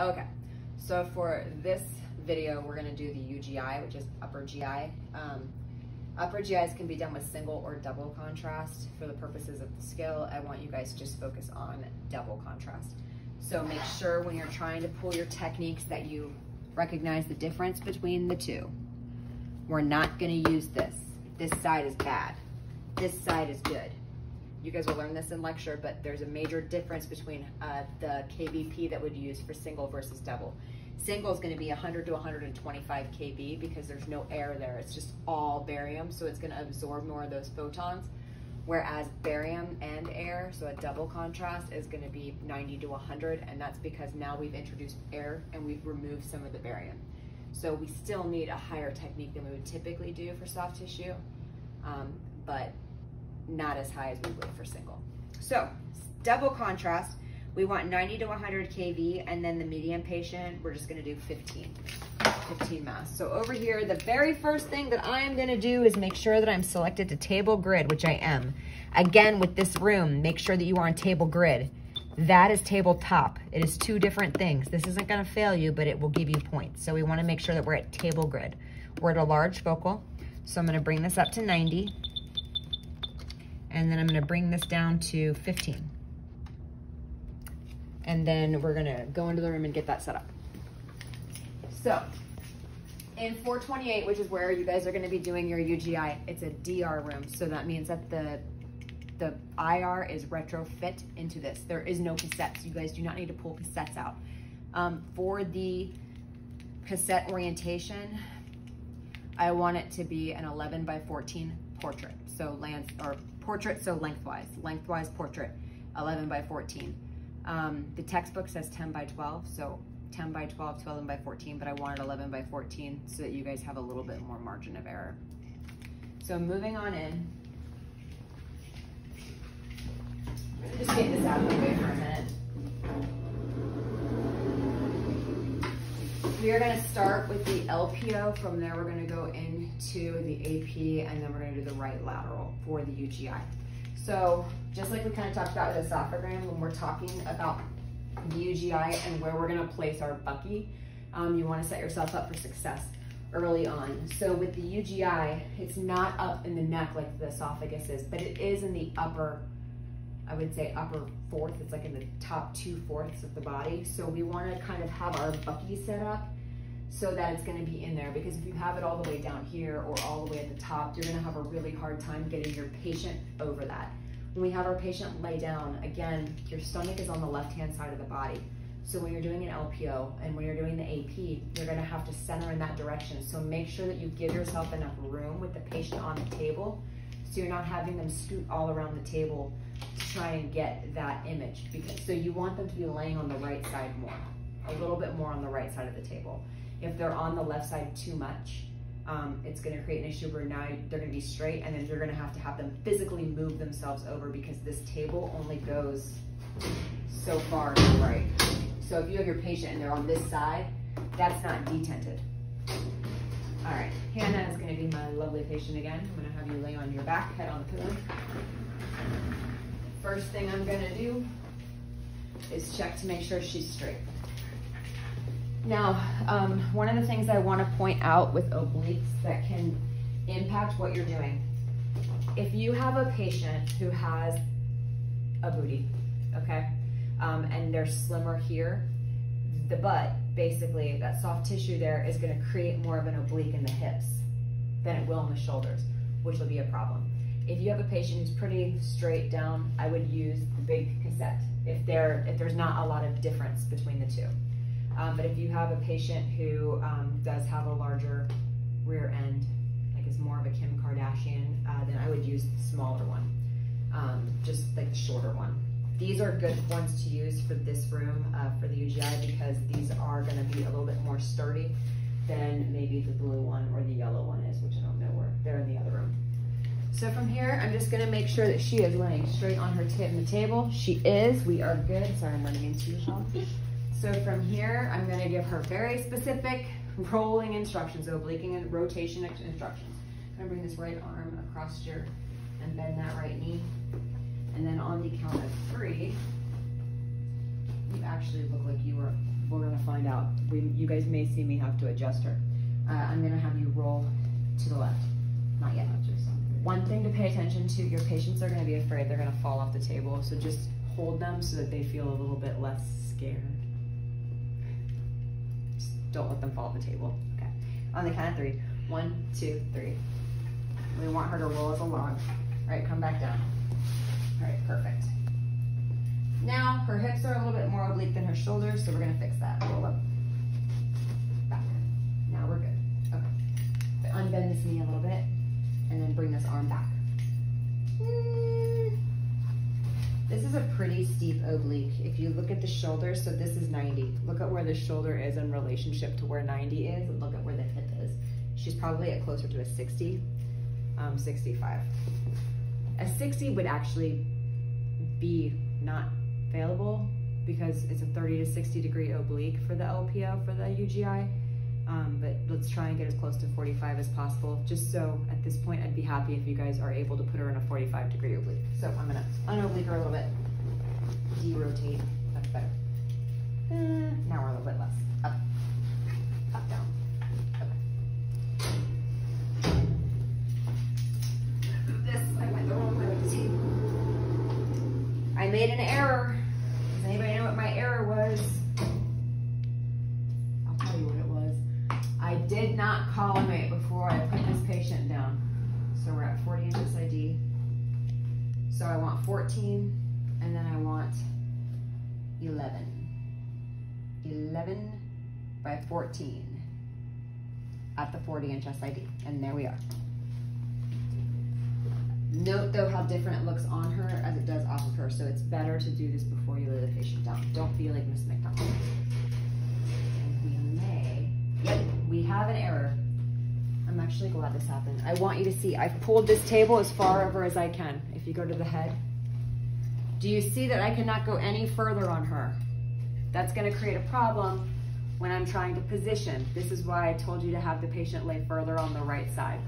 Okay, so for this video, we're gonna do the UGI, which is upper GI. Um, upper GIs can be done with single or double contrast. For the purposes of the skill, I want you guys to just focus on double contrast. So make sure when you're trying to pull your techniques that you recognize the difference between the two. We're not gonna use this. This side is bad. This side is good. You guys will learn this in lecture, but there's a major difference between uh, the kVp that would use for single versus double. Single is gonna be 100 to 125 kV because there's no air there. It's just all barium, so it's gonna absorb more of those photons. Whereas barium and air, so a double contrast, is gonna be 90 to 100, and that's because now we've introduced air and we've removed some of the barium. So we still need a higher technique than we would typically do for soft tissue, um, but not as high as we would for single. So double contrast, we want 90 to 100 kV, and then the medium patient, we're just gonna do 15, 15 mass. So over here, the very first thing that I am gonna do is make sure that I'm selected to table grid, which I am. Again, with this room, make sure that you are on table grid. That is tabletop. It is two different things. This isn't gonna fail you, but it will give you points. So we wanna make sure that we're at table grid. We're at a large focal, so I'm gonna bring this up to 90, and then I'm gonna bring this down to 15 and then we're gonna go into the room and get that set up. So, in 428, which is where you guys are gonna be doing your UGI, it's a DR room. So that means that the the IR is retrofit into this. There is no cassettes. You guys do not need to pull cassettes out. Um, for the cassette orientation, I want it to be an 11 by 14 portrait. So land or portrait, so lengthwise, lengthwise portrait, 11 by 14. Um, the textbook says 10 by 12, so 10 by 12 to 11 by 14, but I wanted 11 by 14 so that you guys have a little bit more margin of error. So moving on in. Just get this out of the way for a minute. We are gonna start with the LPO. From there, we're gonna go into the AP, and then we're gonna do the right lateral for the UGI. So just like we kind of talked about with esophagram, when we're talking about the UGI and where we're gonna place our bucky, um, you wanna set yourself up for success early on. So with the UGI, it's not up in the neck like the esophagus is, but it is in the upper, I would say upper fourth, it's like in the top two fourths of the body. So we wanna kind of have our bucky set up so that it's gonna be in there because if you have it all the way down here or all the way at the top, you're gonna have a really hard time getting your patient over that. When we have our patient lay down, again, your stomach is on the left-hand side of the body. So when you're doing an LPO and when you're doing the AP, you're gonna have to center in that direction. So make sure that you give yourself enough room with the patient on the table so you're not having them scoot all around the table try and get that image. Because So you want them to be laying on the right side more, a little bit more on the right side of the table. If they're on the left side too much, um, it's going to create an issue where now they're going to be straight and then you're going to have to have them physically move themselves over because this table only goes so far to the right. So if you have your patient and they're on this side, that's not detented. All right, Hannah is going to be my lovely patient again. I'm going to have you lay on your back, head on the pillow. First thing I'm going to do is check to make sure she's straight. Now, um, one of the things I want to point out with obliques that can impact what you're doing. If you have a patient who has a booty, okay, um, and they're slimmer here, the butt, basically, that soft tissue there is going to create more of an oblique in the hips than it will in the shoulders, which will be a problem. If you have a patient who's pretty straight down, I would use the big cassette if, there, if there's not a lot of difference between the two. Um, but if you have a patient who um, does have a larger rear end, like is more of a Kim Kardashian, uh, then I would use the smaller one, um, just like the shorter one. These are good ones to use for this room, uh, for the UGI, because these are gonna be a little bit more sturdy than maybe the blue one or the yellow one is, which I don't know where, they're in the other room. So from here, I'm just gonna make sure that she is laying straight on her tip in the table. She is, we are good. Sorry, I'm running into you, Sean. So from here, I'm gonna give her very specific rolling instructions, obliquing and rotation instructions. I'm gonna bring this right arm across your, and bend that right knee. And then on the count of three, you actually look like you were, we're gonna find out. We, you guys may see me have to adjust her. Uh, I'm gonna have you roll to the left. Not yet. One thing to pay attention to, your patients are gonna be afraid they're gonna fall off the table, so just hold them so that they feel a little bit less scared. Just don't let them fall off the table. Okay. On the count of three. One, two, three. We want her to roll as a log. All right, come back down. All right, perfect. Now, her hips are a little bit more oblique than her shoulders, so we're gonna fix that. Roll up, back. Now we're good. Okay. Unbend this knee a little bit, and then bring this arm back. This is a pretty steep oblique. If you look at the shoulder, so this is 90. Look at where the shoulder is in relationship to where 90 is, and look at where the hip is. She's probably at closer to a 60, um, 65. A 60 would actually be not available because it's a 30 to 60 degree oblique for the LPO for the UGI. Um, but let's try and get as close to 45 as possible. Just so at this point, I'd be happy if you guys are able to put her in a 45 degree oblique. So I'm gonna unoblique her a little bit, de-rotate, that's better. Uh, now we're a little bit less. Up, up, down. Okay. This, I went the wrong way. I made an error. At the 40 inch SID. And there we are. Note though how different it looks on her as it does off of her. So it's better to do this before you lay the patient down. Don't be like Miss McDonald. We may, yep, we have an error. I'm actually glad this happened. I want you to see, I've pulled this table as far over as I can. If you go to the head, do you see that I cannot go any further on her? That's gonna create a problem when I'm trying to position. This is why I told you to have the patient lay further on the right side.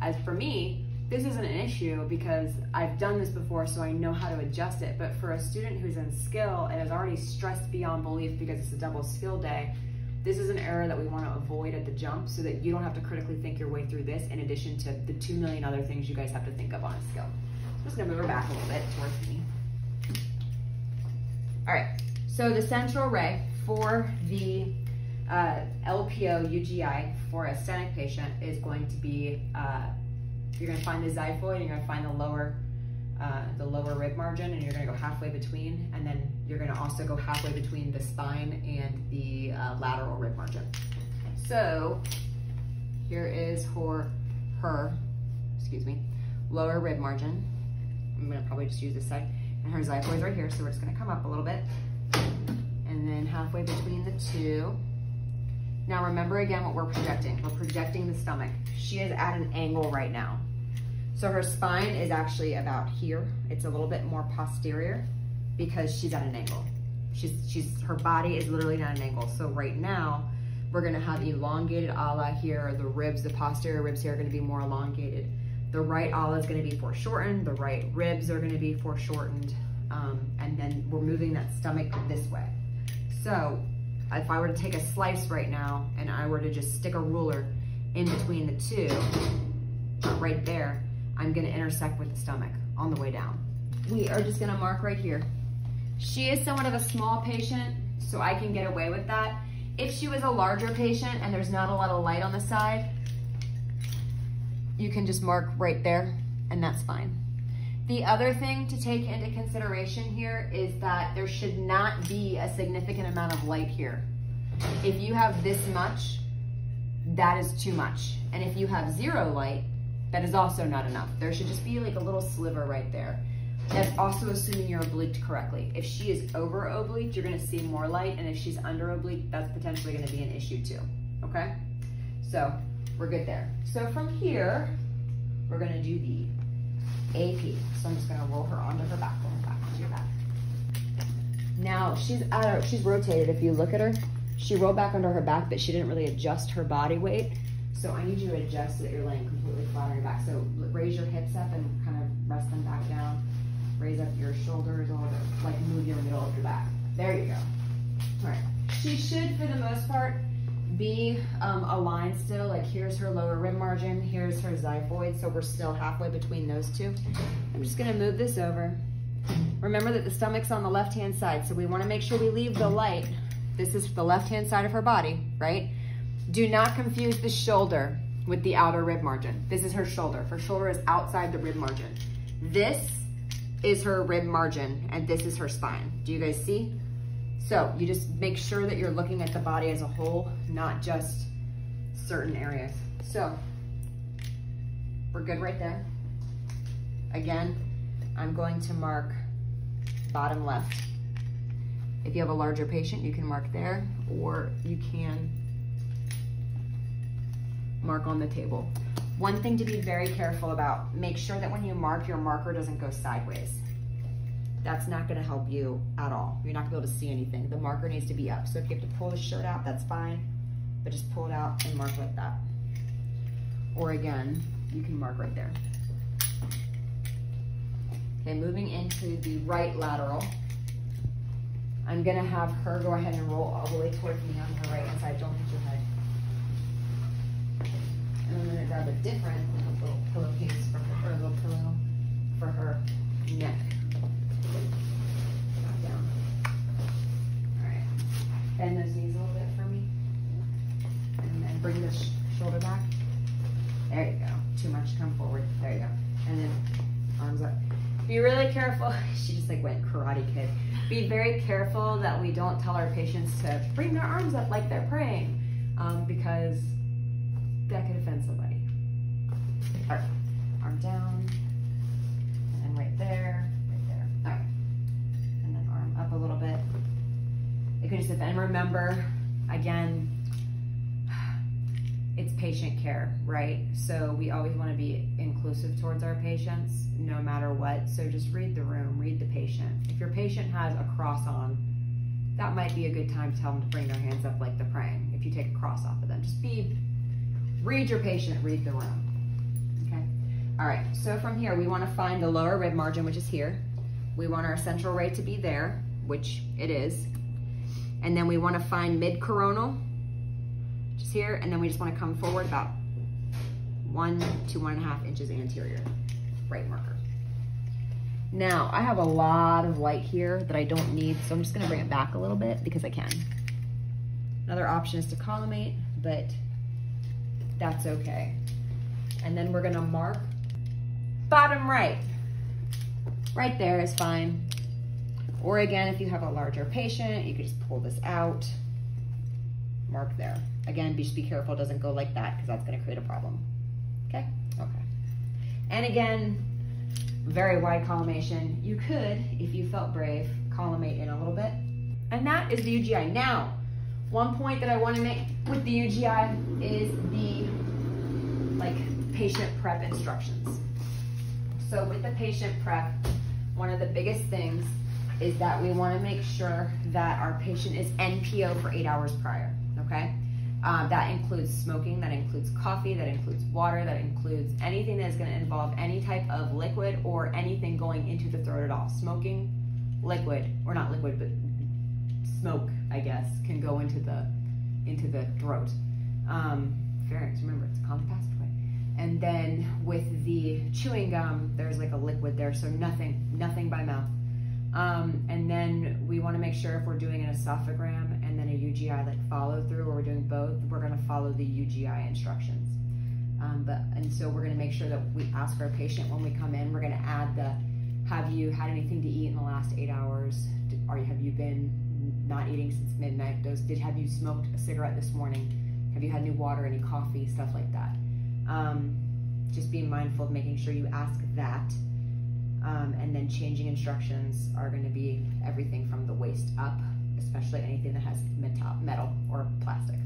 As for me, this isn't an issue because I've done this before so I know how to adjust it. But for a student who's in skill and is already stressed beyond belief because it's a double skill day, this is an error that we want to avoid at the jump so that you don't have to critically think your way through this in addition to the two million other things you guys have to think of on a skill. I'm just gonna move her back a little bit towards me. All right, so the central ray for the uh, LPO UGI for a sthenic patient is going to be uh, you're gonna find the xiphoid, you're gonna find the lower, uh, the lower rib margin, and you're gonna go halfway between, and then you're gonna also go halfway between the spine and the uh, lateral rib margin. So here is her, her, excuse me, lower rib margin. I'm gonna probably just use this side. And her xiphoid's right here, so we're just gonna come up a little bit. And then halfway between the two. Now remember again what we're projecting. We're projecting the stomach. She is at an angle right now. So her spine is actually about here. It's a little bit more posterior because she's at an angle. She's, she's, her body is literally at an angle. So right now, we're gonna have elongated ala here. The ribs, the posterior ribs here are gonna be more elongated. The right ala is gonna be foreshortened. The right ribs are gonna be foreshortened. Um, and then we're moving that stomach this way. So if I were to take a slice right now and I were to just stick a ruler in between the two, right there, I'm gonna intersect with the stomach on the way down. We are just gonna mark right here. She is somewhat of a small patient, so I can get away with that. If she was a larger patient and there's not a lot of light on the side, you can just mark right there and that's fine. The other thing to take into consideration here is that there should not be a significant amount of light here. If you have this much, that is too much. And if you have zero light, that is also not enough. There should just be like a little sliver right there. That's also assuming you're obliqued correctly. If she is over obliqued, you're gonna see more light, and if she's under oblique, that's potentially gonna be an issue too, okay? So we're good there. So from here, we're gonna do the AP. So I'm just gonna roll her onto her back, roll her back onto your back. Now she's at her, she's rotated. If you look at her, she rolled back under her back, but she didn't really adjust her body weight. So I need you to adjust so that you're laying completely flat on your back. So raise your hips up and kind of rest them back down. Raise up your shoulders bit, like move your middle of your back. There you go. All right. she should, for the most part, be um, aligned still. Like here's her lower rib margin, here's her xiphoid, so we're still halfway between those two. I'm just gonna move this over. Remember that the stomach's on the left-hand side, so we wanna make sure we leave the light. This is the left-hand side of her body, right? Do not confuse the shoulder with the outer rib margin. This is her shoulder. Her shoulder is outside the rib margin. This is her rib margin, and this is her spine. Do you guys see? So you just make sure that you're looking at the body as a whole, not just certain areas. So we're good right there. Again, I'm going to mark bottom left. If you have a larger patient, you can mark there, or you can mark on the table. One thing to be very careful about, make sure that when you mark, your marker doesn't go sideways. That's not gonna help you at all. You're not gonna be able to see anything. The marker needs to be up. So if you have to pull the shirt out, that's fine, but just pull it out and mark like that. Or again, you can mark right there. Okay, moving into the right lateral. I'm gonna have her go ahead and roll all the way towards me on her right hand side. Don't hit your head. And I'm gonna grab a different little pillowcase for her, or a little pillow for her neck. Careful. She just like went karate kid. Be very careful that we don't tell our patients to bring their arms up like they're praying um, because that could offend somebody. All right, arm down, and right there, right there. All right, and then arm up a little bit. It could just offend. Remember, again, it's patient care, right? So we always want to be inclusive towards our patients, no matter what. So just read the room, read the patient. If your patient has a cross on, that might be a good time to tell them to bring their hands up like they're praying. If you take a cross off of them, just be, read your patient, read the room. Okay. All right. So from here, we want to find the lower rib margin, which is here. We want our central ray to be there, which it is. And then we want to find mid coronal, just here, and then we just wanna come forward about one to one and a half inches anterior, right marker. Now, I have a lot of light here that I don't need, so I'm just gonna bring it back a little bit because I can. Another option is to collimate, but that's okay. And then we're gonna mark bottom right. Right there is fine. Or again, if you have a larger patient, you could just pull this out, mark there. Again, just be careful it doesn't go like that because that's gonna create a problem. Okay? Okay. And again, very wide collimation. You could, if you felt brave, collimate in a little bit. And that is the UGI. Now, one point that I wanna make with the UGI is the like patient prep instructions. So with the patient prep, one of the biggest things is that we wanna make sure that our patient is NPO for eight hours prior, okay? Um, that includes smoking, that includes coffee, that includes water, that includes anything that is going to involve any type of liquid or anything going into the throat at all. Smoking, liquid, or not liquid, but smoke, I guess, can go into the into the throat. Um, pharynx, remember, it's a common passageway. And then with the chewing gum, there's like a liquid there, so nothing, nothing by mouth. Um, and then we want to make sure if we're doing an esophagram UGI like follow through or we're doing both, we're going to follow the UGI instructions. Um, but And so we're going to make sure that we ask our patient when we come in, we're going to add the, have you had anything to eat in the last eight hours? Or have you been not eating since midnight? Those, did have you smoked a cigarette this morning? Have you had any water, any coffee, stuff like that? Um, just being mindful of making sure you ask that. Um, and then changing instructions are going to be everything from the waist up, especially anything that has metal, or plastic.